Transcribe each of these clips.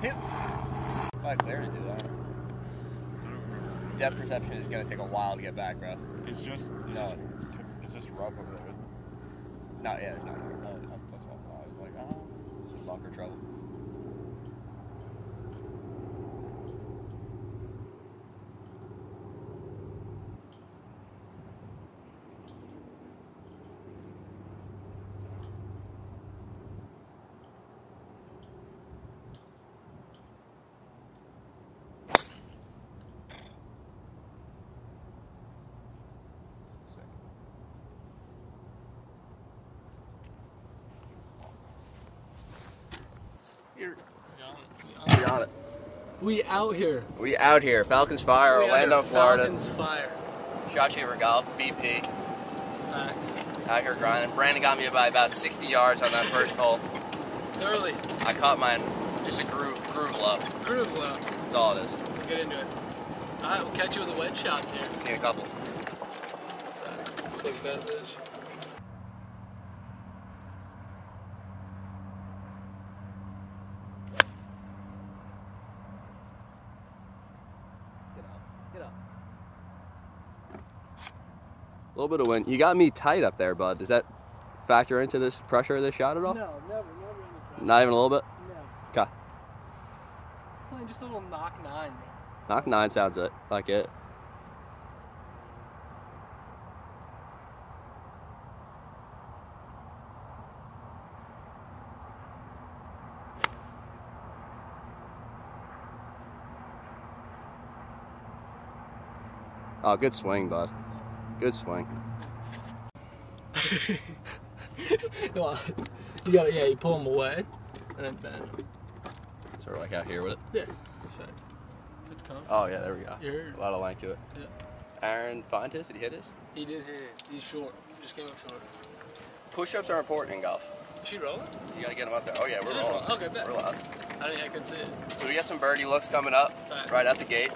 Probably clear to do that. Depth perception is gonna take a while to get back, bro. It's just it's No. just, it's just rough over there. Not it? Not yet. No, no, that's what I thought. I was like, oh, some bunker trouble. You're, We on it. we out here. We out here. Falcons Fire, We Orlando, here. Florida. Falcons fire. Shot Shaver Golf, BP. Facts. Out here grinding. Brandon got me by about 60 yards on that first hole. It's early. I caught mine just a groove, groove low. Groove low. That's all it is. Get into it. All right, we'll catch you with the wedge shots here. See you in a couple. Facts. Quick bet, bitch. Get up. Get up. A little bit of wind. You got me tight up there, bud. Does that factor into this pressure of this shot at all? No, never, never Not even a little bit? No. Okay. Just a little knock nine, man. Knock nine sounds it like it. Oh, good swing, bud. Good swing. You got yeah, you pull them away and then bend. Sort of like out here with it. Yeah, that's. Good come. Oh yeah, there we go. You heard. A lot of length to it. Yeah. Aaron find his? Did he hit his? He did hit it. He's short. Just came up short. Push-ups are important in golf. Is she rolling? You gotta get them up there. Oh yeah, we're rolling. rolling. Okay, bet. We're live. I I couldn't see it. So we got some birdie looks coming up Right. right out the gate.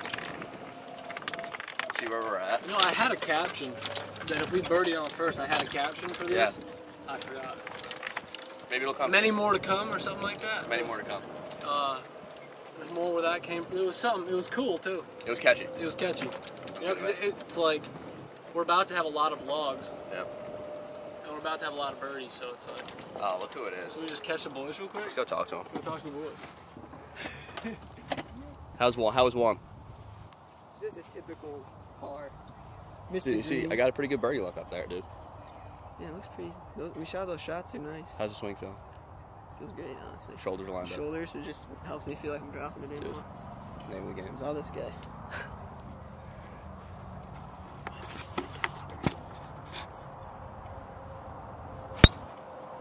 See where we're at. You know, I had a caption that if we birdied on first, I had a caption for this. Yeah. I forgot. Maybe it'll come. Many more to come or something like that. Many more to come. Uh, there's more where that came. It was something. It was cool too. It was catchy. It was catchy. You know, 'cause it, it's like we're about to have a lot of logs. Yep. and we're about to have a lot of birdies. So it's like, Oh, look who it is. so we just catch the boys real quick. Let's go talk to him. Go talk to the boys. How's one? How was one? Just a typical par. See, Missed the see. I got a pretty good birdie look up there, dude. Yeah, it looks pretty. Those, we shot those shots are nice. How's the swing feel? Feels great, honestly. Shoulders lined up. Shoulders, it just helps me feel like I'm dropping it in Dude. Name of the game. It's all this guy.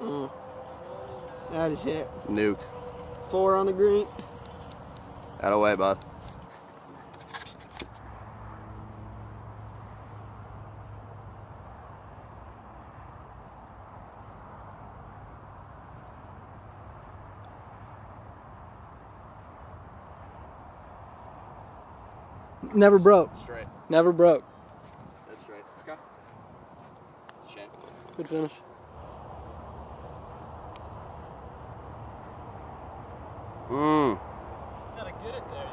Mm. That is hit. Newt. Four on the green. Out of way, bud. Never broke. Straight. Never broke. That's straight. Okay. Shame. Good finish. Mmm. Gotta get it there,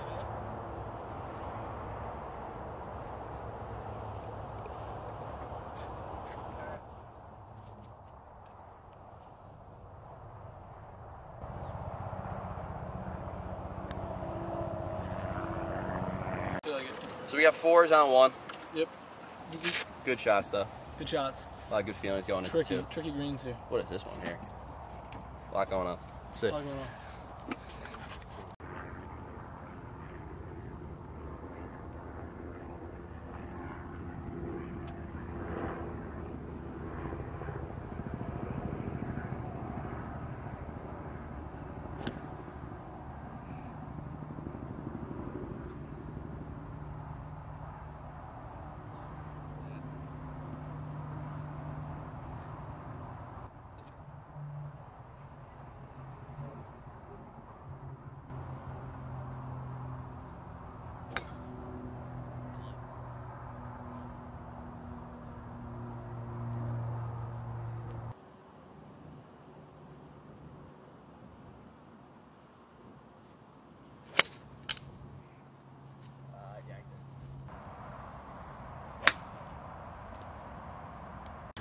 Feel like it. So we got fours on one. Yep. Good shots, though. Good shots. A lot of good feelings going into Tricky, two. tricky greens here. What is this one here? A lot going on. Let's see.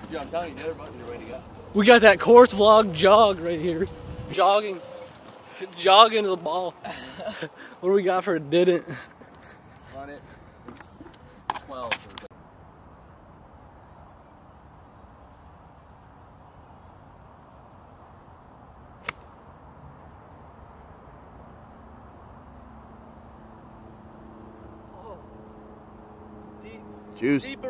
All. Dude, I'm telling you, the other button's your way to go. We got that course vlog jog right here. Jogging. Jogging to the ball. what do we got for a didn't? On it. 12. Oh. Deep, Juice. deep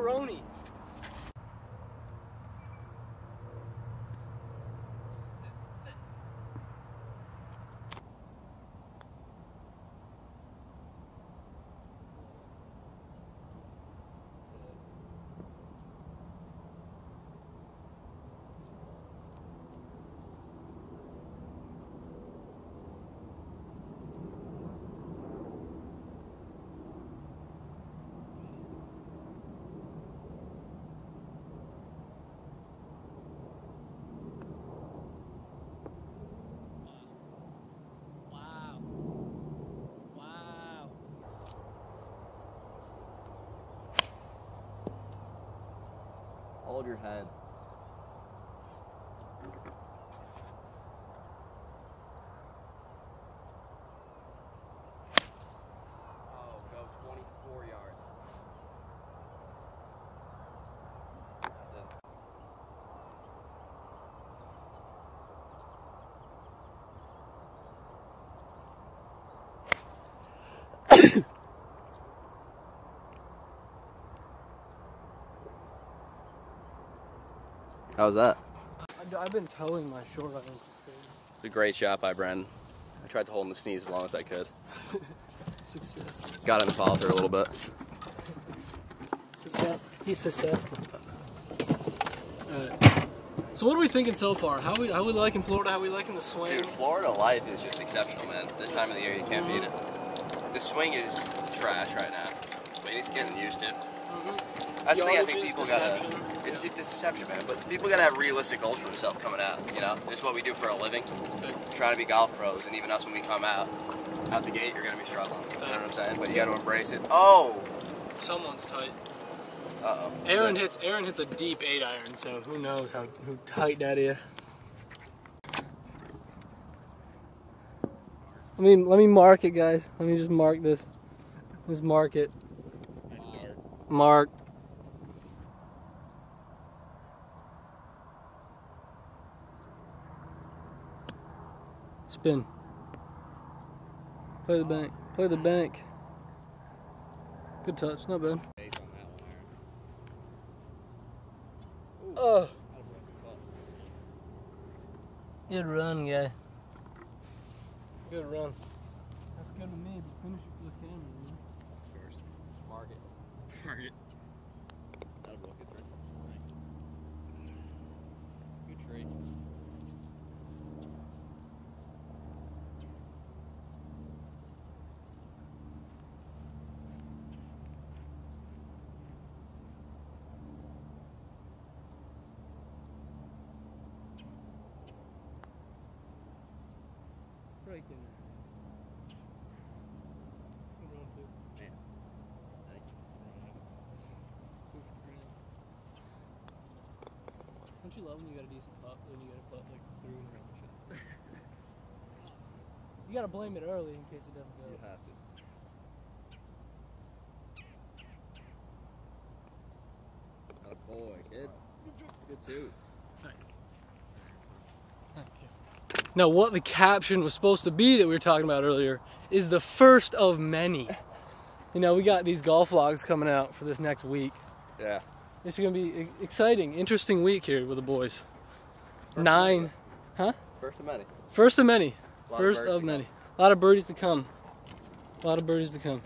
your head. How's that? I- I've been towing my short iron. It's a great shot by Brandon. I tried to hold him to sneeze as long as I could. Success. Got in the follicle a little bit. Success. He's successful. Alright. So what are we thinking so far? How we how we liking Florida? How we liking the swing? Dude, Florida life is just exceptional, man. This time of the year, you can't beat it. Uh-huh. The swing is trash right now, but he's getting used to it. Mm-hmm. That's the thing I think people is gotta. It's just deception, man. But people gotta have realistic goals for themselves coming out. You know, this is what we do for a living. Trying to be golf pros, and even us when we come out, out the gate, you're gonna be struggling. You know what I'm saying? But you gotta embrace it. Oh, Someone's tight. uh oh. Aaron hits Aaron hits a deep eight iron, so who knows how who tight that is. I mean, let me mark it, guys. Let me just mark this. Just mark it. Mark. Spin. Play the bank. Play the bank. Good touch. Not bad. Oh. Good run, guy. Good run. That's good to me, but finish it for the camera, man. Mark it. Mark it. Break in there. Good run, too. Thank Two for. Don't you love when you got a decent putt, then you got to putt like through and around the shit? you got to blame it early in case it doesn't go. You have to. Oh boy, kid. Good too. Thank you. Now, what the caption was supposed to be that we were talking about earlier is the first of many. You know, we got these golf vlogs coming out for this next week. Yeah. It's going to be exciting, interesting week here with the boys. Nine. huh? First of many. First of many. Lot of First of many. A lot of birdies to come. A lot of birdies to come.